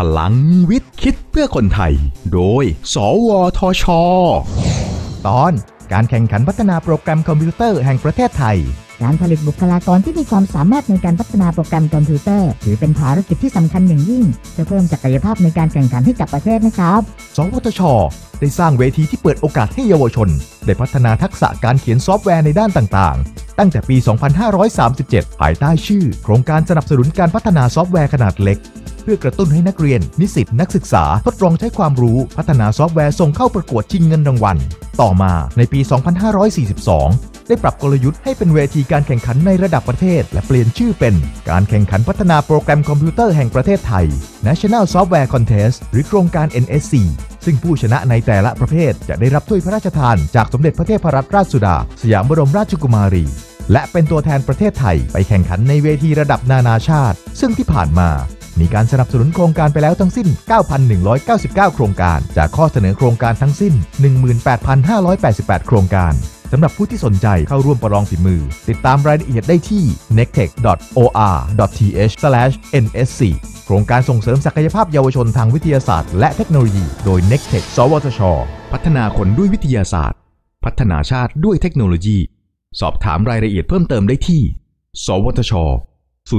พลังวิทย์คิดเพื่อคนไทย โดย สวทช ตอนการแข่งขันพัฒนาโปรแกรมคอมพิวเตอร์แห่งประเทศไทย การผลิตบุคลากรที่มีความสามารถในการพัฒนาโปรแกรมคอมพิวเตอร์ ถือเป็นภารกิจที่สำคัญอย่างยิ่งเพื่อเพิ่มศักยภาพในการแข่งขันให้กับประเทศนะครับ สวทช ได้สร้างเวทีที่เปิดโอกาสให้เยาวชน ได้พัฒนาทักษะการเขียนซอฟต์แวร์ในด้านต่างๆ ตั้งแต่ปี 2537 ภายใต้ชื่อ โครงการสนับสนุนการพัฒนาซอฟต์แวร์ขนาดเล็ก เพื่อกระตุ้นให้นักเรียน นิสิตนักศึกษาทดลองใช้ความรู้พัฒนาซอฟต์แวร์ส่งเข้าประกวดชิงเงินรางวัล ต่อมาในปี 2542 ได้ปรับกลยุทธ์ให้เป็นเวทีการแข่งขันในระดับประเทศ และเปลี่ยนชื่อเป็น การแข่งขันพัฒนาโปรแกรมคอมพิวเตอร์แห่งประเทศไทย National Software Contest หรือโครงการ NSC ซึ่งผู้ชนะในแต่ละประเภทจะได้รับถ้วยพระราชทาน จากสมเด็จพระเทพรัตนราชสุดา สยามบรมราชกุมารี และเป็นตัวแทนประเทศไทยไปแข่งขันในเวทีระดับนานาชาติ ซึ่งที่ผ่านมา มีการสนับสนุนโครงการไปแล้วทั้งสิ้น 9,199 โครงการ จากข้อเสนอโครงการทั้งสิ้น 18,588 โครงการสำหรับผู้ที่สนใจเข้าร่วมประลองฝีมือ ติดตามรายละเอียดได้ที่ nectech.or.th/nsc โครงการส่งเสริมศักยภาพเยาวชนทางวิทยาศาสตร์ และเทคโนโลยี โดย nectech สวทช พัฒนาคนด้วยวิทยาศาสตร์ พัฒนาชาติด้วยเทคโนโลยี สอบถามรายละเอียดเพิ่มเติมได้ที่ สวทช 02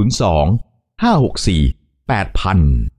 564 8000